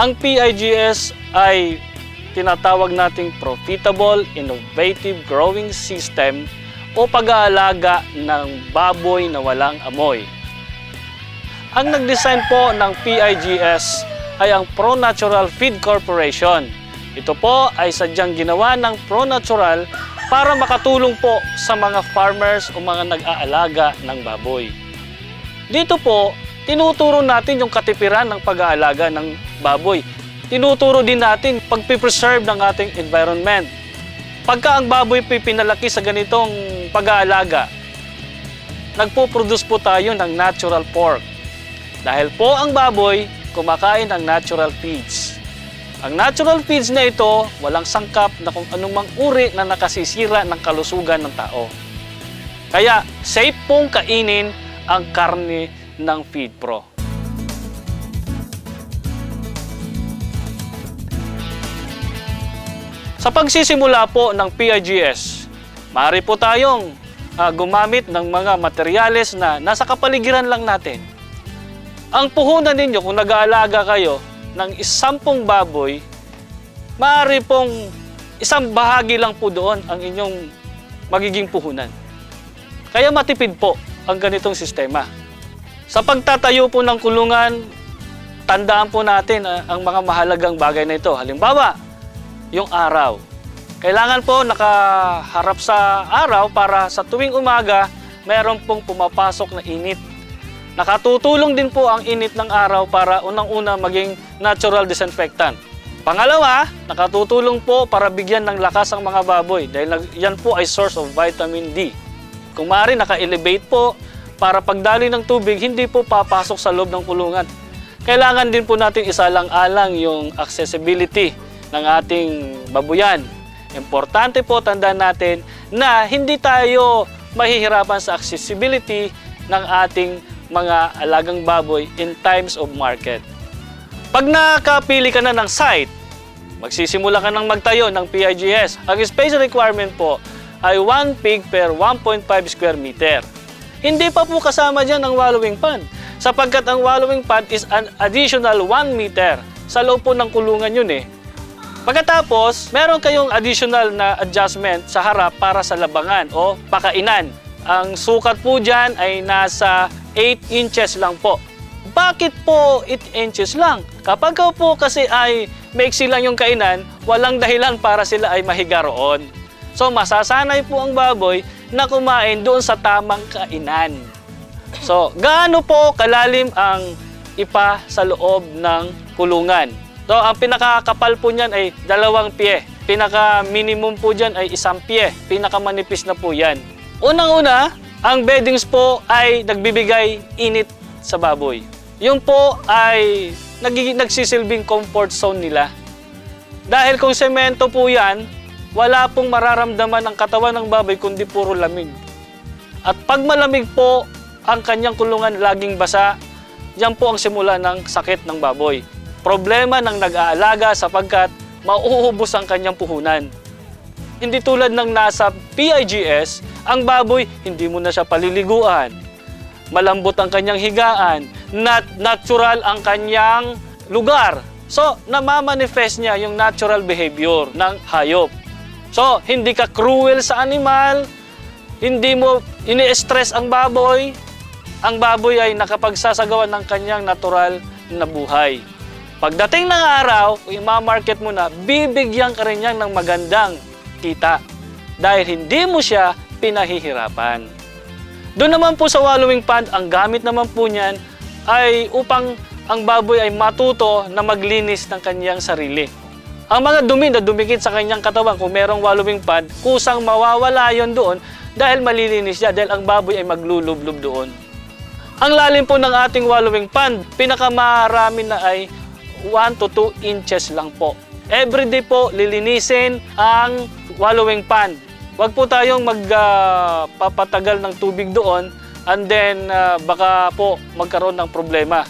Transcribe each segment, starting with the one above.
Ang PIGS ay tinatawag nating Profitable Innovative Growing System o pag-aalaga ng baboy na walang amoy. Ang nag-design po ng PIGS ay ang Pro Natural Feed Corporation. Ito po ay sadyang ginawa ng Pro Natural para makatulong po sa mga farmers o mga nag-aalaga ng baboy. Dito po, tinuturo natin yung katipiran ng pag-aalaga ng baboy. Tinuturo din natin pagpipreserve ng ating environment. Pagka ang baboy pinalaki sa ganitong pag-aalaga, nagpo-produce po tayo ng natural pork. Dahil po ang baboy kumakain ng natural feeds. Ang natural feeds na ito, walang sangkap na kung anumang uri na nakasisira ng kalusugan ng tao. Kaya safe pong kainin ang karne ng Feed Pro. Sa pagsisimula po ng PIGS, maaari po tayong ah, gumamit ng mga materyales na nasa kapaligiran lang natin. Ang puhunan ninyo kung nag-aalaga kayo ng isampung baboy, maaari pong isang bahagi lang po doon ang inyong magiging puhunan. Kaya matipid po ang ganitong sistema. Sa pagtatayo po ng kulungan, tandaan po natin ah, ang mga mahalagang bagay na ito. Halimbawa, yung araw. Kailangan po nakaharap sa araw para sa tuwing umaga, mayroon pong pumapasok na init. Nakatutulong din po ang init ng araw para unang-una maging natural disinfectant. Pangalawa, nakatutulong po para bigyan ng lakas ang mga baboy dahil yan po ay source of vitamin D. Kung maaari, naka-elevate po para pagdali ng tubig, hindi po papasok sa loob ng kulungan. Kailangan din po natin isalang-alang yung accessibility ng ating babuyan. Importante po tandaan natin na hindi tayo mahihirapan sa accessibility ng ating mga alagang baboy in times of market. Pag nakapili ka na ng site, magsisimula ka ng magtayo ng PIGS. Ang space requirement po ay 1 pig per 1.5 square meter. Hindi pa po kasama dyan ang wallowing pond sapagkat ang wallowing pond is an additional 1 meter. Sa loob po ng kulungan yun eh. Pagkatapos, meron kayong additional na adjustment sa harap para sa labangan o pakainan. Ang sukat po dyan ay nasa 8 inches lang po. Bakit po 8 inches lang? Kapag ka po kasi ay maiksi lang yung kainan, walang dahilan para sila ay mahiga roon. So masasanay po ang baboy na kumain doon sa tamang kainan. So gaano po kalalim ang ipa sa loob ng kulungan? So ang pinakakapal po niyan ay dalawang pie. Pinaka minimum po diyan ay isang pie. Pinakamanipis na po yan. Unang-una, ang beddings po ay nagbibigay init sa baboy. Yung po ay nagsisilbing comfort zone nila. Dahil kung semento po yan, wala pong mararamdaman ang katawan ng baboy kundi puro lamig. At pag malamig po ang kanyang kulungan laging basa, yan po ang simula ng sakit ng baboy. Problema ng nag-aalaga sapagkat mauubos ang kanyang puhunan. Hindi tulad ng nasa PIGS, ang baboy hindi mo na siya paliliguan. Malambot ang kanyang higaan, nat natural ang kanyang lugar. So, namamanifest niya yung natural behavior ng hayop. So, hindi ka cruel sa animal, hindi mo ini-stress ang baboy, ang baboy ay nakapagsasagawa ng kanyang natural na buhay. Pagdating ng araw, kung i-market mo na, bibigyan ka rin niyan ng magandang kita dahil hindi mo siya pinahihirapan. Doon naman po sa wallowing pond, ang gamit naman po niyan ay upang ang baboy ay matuto na maglinis ng kanyang sarili. Ang mga dumi na dumikit sa kanyang katawan kung merong wallowing pond, kusang mawawala yon doon dahil malilinis siya dahil ang baboy ay maglulublob doon. Ang lalim po ng ating wallowing pond, pinakamarami na ay 1 to 2 inches lang po. Everyday po lilinisin ang wallowing pond. Huwag po tayong magpapatagal ng tubig doon and then ah, baka po magkaroon ng problema.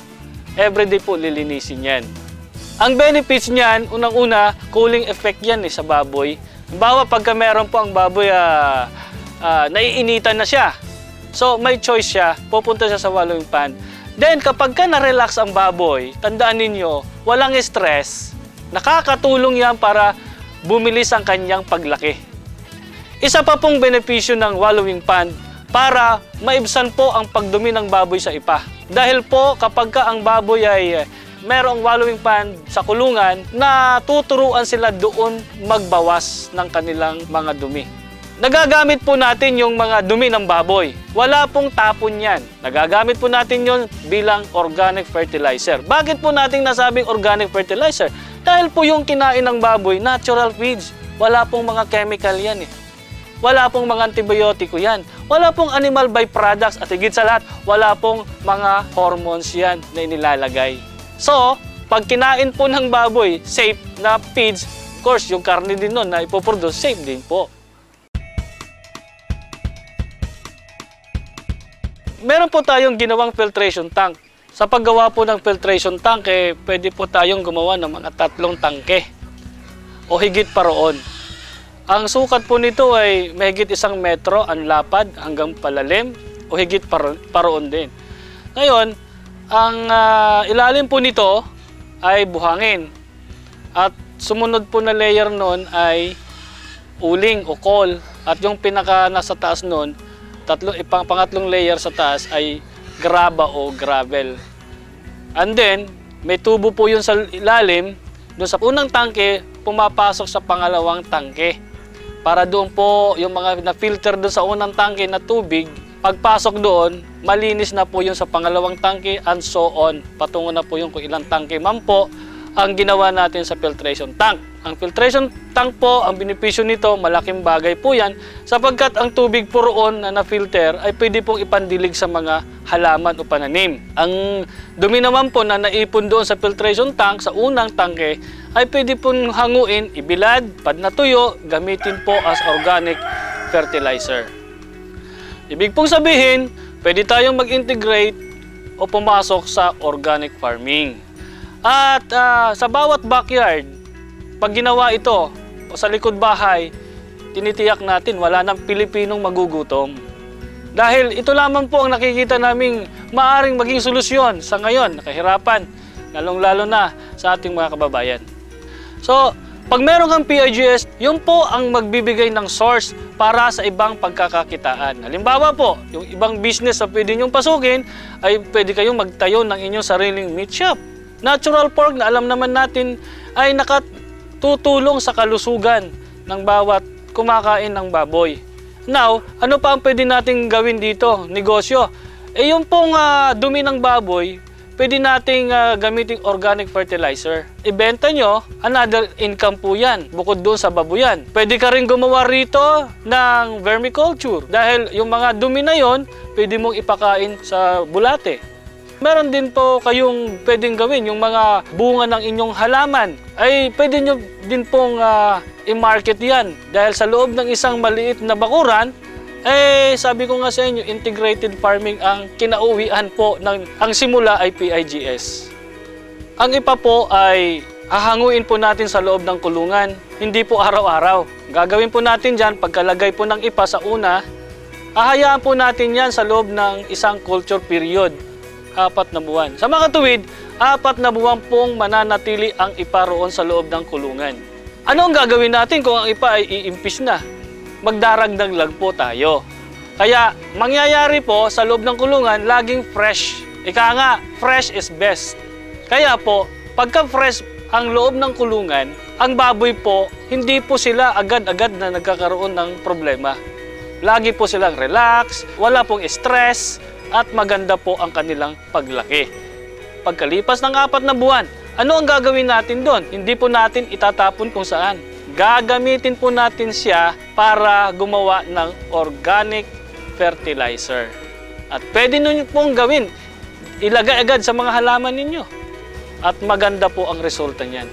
Everyday po lilinisin yan. Ang benefits niyan, unang-una, cooling effect yan eh, sa baboy. Bawa pagka meron po ang baboy, ah, ah, naiinitan na siya. So may choice siya, pupunta siya sa wallowing pond. Then kapag ka na-relax ang baboy, tandaan ninyo, walang stress, nakakatulong yan para bumilis ang kanyang paglaki. Isa pa pong benepisyo ng wallowing pond para maibsan po ang pagdumi ng baboy sa ipa. Dahil po kapag ka ang baboy ay eh, merong wallowing pond sa kulungan, natuturuan sila doon magbawas ng kanilang mga dumi. Nagagamit po natin yung mga dumi ng baboy. Wala pong tapon yan. Nagagamit po natin yon bilang organic fertilizer. Bakit po nating nasabing organic fertilizer? Dahil po yung kinain ng baboy, natural feeds. Wala pong mga chemical yan eh. Wala pong mga antibiotiko yan. Wala pong animal byproducts at higit sa lahat, wala pong mga hormones yan na inilalagay. So, pag kinain po ng baboy, safe na feeds, of course, yung karne din nun na ipoproduce, safe din po. Meron po tayong ginawang filtration tank. Sa paggawa po ng filtration tank, eh, pwede po tayong gumawa ng mga tatlong tangke o higit pa roon. Ang sukat po nito ay mahigit isang metro ang lapad hanggang palalim o higit par paroon din. Ngayon, ang uh, ilalim po nito ay buhangin. At sumunod po na layer noon ay uling o coal. At yung pinaka nasa taas noon tatlo, ipang, pangatlong layer sa taas ay graba o gravel. And then, may tubo po yun sa ilalim. Doon sa unang tangke, pumapasok sa pangalawang tangke. Para doon po yung mga na-filter doon sa unang tangke na tubig, pagpasok doon, malinis na po yun sa pangalawang tangke and so on. Patungo na po yung kung ilang tangke man po ang ginawa natin sa filtration tank. Ang filtration tank po, ang benepisyo nito, malaking bagay po yan sapagkat ang tubig po roon na na-filter ay pwede pong ipandilig sa mga halaman o pananim. Ang dumi naman po na naipon doon sa filtration tank, sa unang tangke, ay pwede pong hanguin, ibilad, pad na tuyo, gamitin po as organic fertilizer. Ibig pong sabihin, pwede tayong mag-integrate o pumasok sa organic farming. At uh, sa bawat backyard, pag ginawa ito sa likod bahay, tinitiyak natin wala nang Pilipinong magugutom. Dahil ito lamang po ang nakikita naming maaring maging solusyon sa ngayon, nakahirapan, lalong-lalo na sa ating mga kababayan. So, pag meron kang PIGS, yun po ang magbibigay ng source para sa ibang pagkakakitaan. Halimbawa po, yung ibang business na pwede nyong pasukin, ay pwede kayong magtayo ng inyong sariling meat shop. Natural pork na alam naman natin ay nakat tutulong sa kalusugan ng bawat kumakain ng baboy. Now, ano pa ang pwede nating gawin dito? Negosyo. Eh yung pong uh, dumi ng baboy, pwede nating uh, gamitin organic fertilizer. Ibenta nyo, another income po yan, bukod doon sa baboyan. Pwede ka rin gumawa rito ng vermiculture dahil yung mga dumi na yon, pwede mong ipakain sa bulate. Meron din po kayong pwedeng gawin, yung mga bunga ng inyong halaman, ay pwede nyo din pong uh, i-market yan. Dahil sa loob ng isang maliit na bakuran, eh sabi ko nga sa inyo, integrated farming ang kinauwian po ng ang simula ay PIGS. Ang ipa po ay hahanguin po natin sa loob ng kulungan, hindi po araw-araw. Gagawin po natin dyan, pagkalagay po ng ipa sa una, hahayaan po natin yan sa loob ng isang culture period apat na buwan. Sa mga tuwid, apat na buwan pong mananatili ang ipa roon sa loob ng kulungan. Ano ang gagawin natin kung ang ipa ay iimpis na? Magdaragdag lang po tayo. Kaya mangyayari po sa loob ng kulungan laging fresh. Ika nga, fresh is best. Kaya po, pagka fresh ang loob ng kulungan, ang baboy po, hindi po sila agad-agad na nagkakaroon ng problema. Lagi po silang relax, wala pong stress, at maganda po ang kanilang paglaki. Pagkalipas ng apat na buwan, ano ang gagawin natin doon? Hindi po natin itatapon kung saan. Gagamitin po natin siya para gumawa ng organic fertilizer. At pwede nyo pong gawin. Ilagay agad sa mga halaman ninyo. At maganda po ang resulta niyan.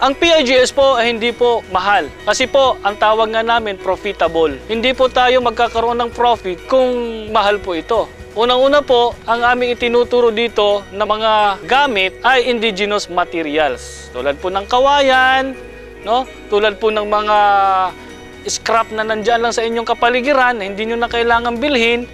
Ang PIGS po ay hindi po mahal. Kasi po, ang tawag nga namin profitable. Hindi po tayo magkakaroon ng profit kung mahal po ito. Unang-una po, ang aming itinuturo dito na mga gamit ay indigenous materials. Tulad po ng kawayan, no? tulad po ng mga scrap na nandyan lang sa inyong kapaligiran na hindi nyo na kailangan bilhin.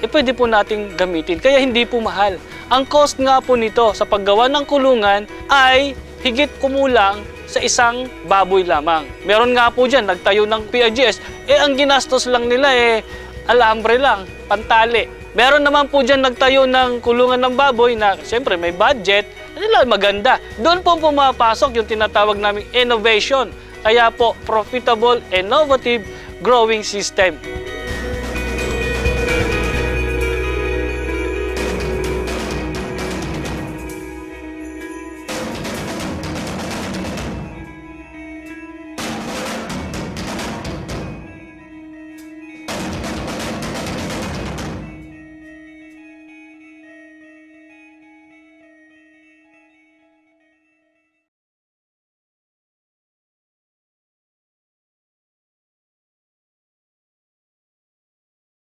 eh pwede po nating gamitin. Kaya hindi po mahal. Ang cost nga po nito sa paggawa ng kulungan ay higit kumulang sa isang baboy lamang. Meron nga po dyan, nagtayo ng PIGS, eh ang ginastos lang nila eh alambre lang, pantali. Meron naman po dyan nagtayo ng kulungan ng baboy na siyempre may budget, nila maganda. Doon po pumapasok yung tinatawag naming innovation. Kaya po, profitable, innovative growing system.